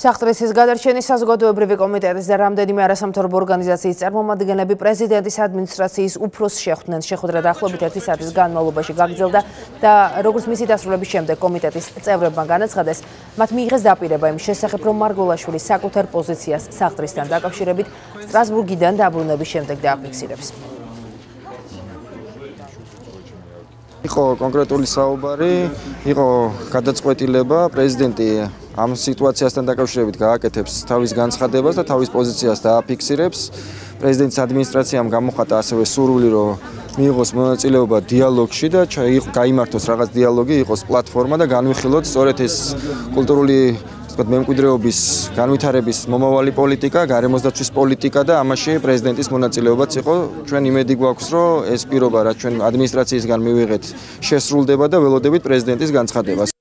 სახტრისის გადარჩენის საზოგადოებრივი კომიტეტის და რამდენიმე არასამთავრობო ორგანიზაციის წარმომადგენლები პრეზიდენტის ადმინისტრაციის უფროს შეხვდნენ. შეხვედრა დაახლოებით 1 საათის განმავლობაში გაგრძელდა და როგორც მისი დასრულების შემდეგ კომიტეტის წევრებმა განაცხადეს, მათ მიიღეს დაპირება იმ შესახებ, რომ მარგოლაშვილი საკუთარ პოზიციას სახტრისთან დაკავშირებით სტრასბურგიდან დაბრუნების შემდეგ დააფიქსირებს. იყო კონკრეტული საუბარი, იყო გადაწყვეტილება პრეზიდენტი ამ სიტუაციასთან დაკავშირებით გააკეთებს თავის განცხადებას და თავის პოზიციას დააფიქსირებს. პრეზიდენტის ადმინისტრაციამ გამოხატა ასევე სურვილი, რომ მიიღოს მონაწილეობა დიალოგში და გაიმართოს რაღაც დიალოგი, იყოს პლატფორმა და განვიხილოთ სწორედ ეს კულტურული ვთქვათ, მემკვიდრეობის განვითარების მომავალი პოლიტიკა, გარემოსდაცვის პოლიტიკა და ამაში პრეზიდენტის მონაწილეობაც იყო. ჩვენ იმედი გვაქვს, რომ ეს პირობა, რაც ჩვენ ადმინისტრაციისგან მივიღეთ, შესრულდება და ველოდებით პრეზიდენტის განცხადებას.